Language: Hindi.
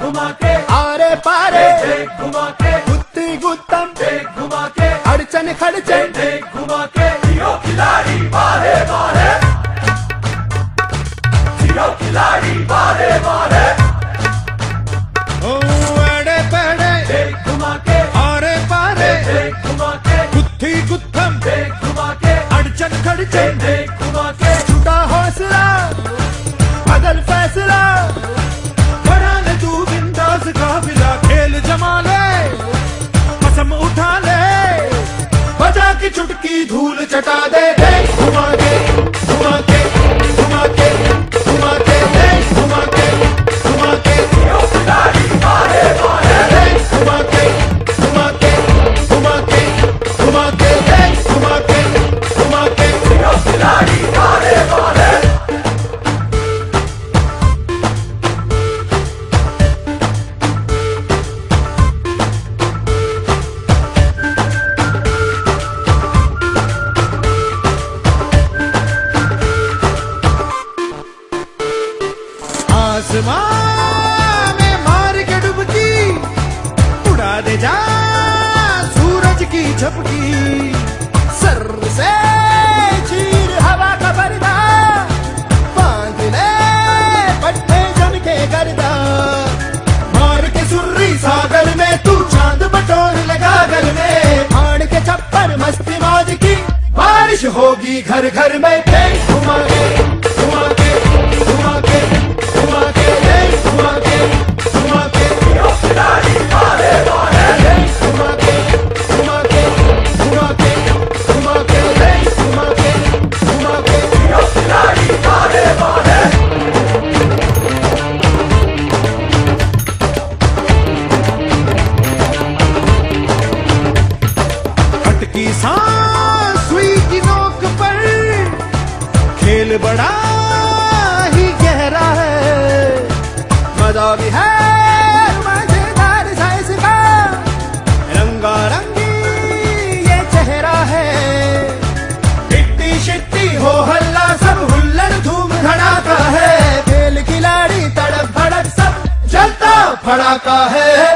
घुमा के आरे पारे घुमा के गुत्ती गुत्तम घुमा के अड़चन खड़चन चटा दे दे। में मार के डुबकी, उड़ा दे जा सूरज की झपकी। सर से चीर हवा का बाँध ले पट्टे जम के गर्दा। मार के सुर्री सागर में, तू चाँद बटोर लगा गल में। फाड़ के छप्पर मस्ती मौज की, बारिश होगी घर घर में। खेल बड़ा ही गहरा है। मज़ा भी है रंगा चेहरा है। हो हल्ला सब धड़ाका है। खेल खिलाड़ी तड़क भड़क सब फड़ाका है।